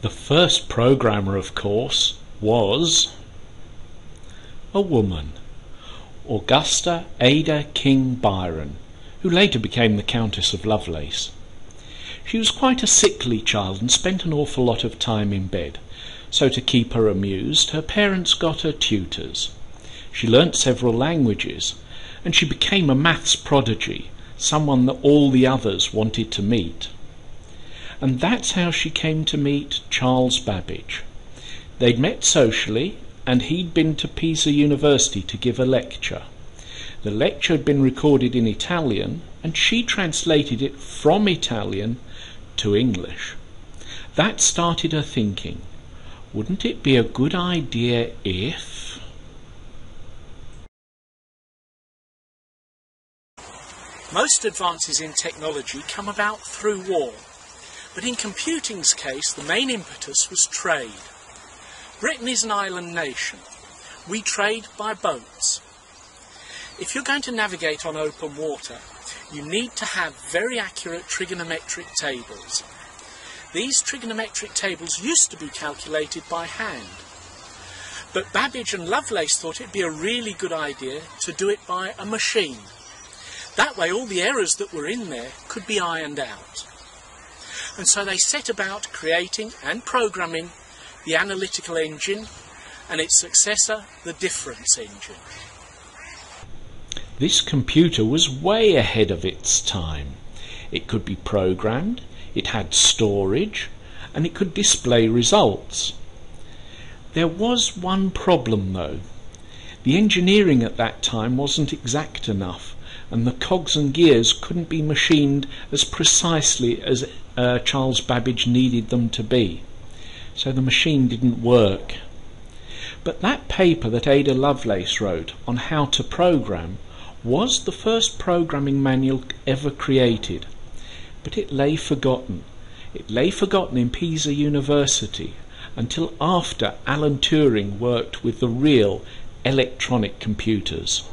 The first programmer, of course, was a woman, Augusta Ada King Byron, who later became the Countess of Lovelace. She was quite a sickly child and spent an awful lot of time in bed, so to keep her amused, her parents got her tutors. She learnt several languages, and she became a maths prodigy, someone that all the others wanted to meet. And that's how she came to meet Charles Babbage. They'd met socially, and he'd been to Pisa University to give a lecture. The lecture had been recorded in Italian, and she translated it from Italian to English. That started her thinking wouldn't it be a good idea if. Most advances in technology come about through war. But in computing's case, the main impetus was trade. Britain is an island nation. We trade by boats. If you're going to navigate on open water, you need to have very accurate trigonometric tables. These trigonometric tables used to be calculated by hand. But Babbage and Lovelace thought it'd be a really good idea to do it by a machine. That way all the errors that were in there could be ironed out. And so they set about creating and programming the analytical engine and its successor, the difference engine. This computer was way ahead of its time. It could be programmed, it had storage, and it could display results. There was one problem though. The engineering at that time wasn't exact enough and the cogs and gears couldn't be machined as precisely as uh, Charles Babbage needed them to be. So the machine didn't work. But that paper that Ada Lovelace wrote on how to program was the first programming manual ever created. But it lay forgotten. It lay forgotten in Pisa University until after Alan Turing worked with the real electronic computers.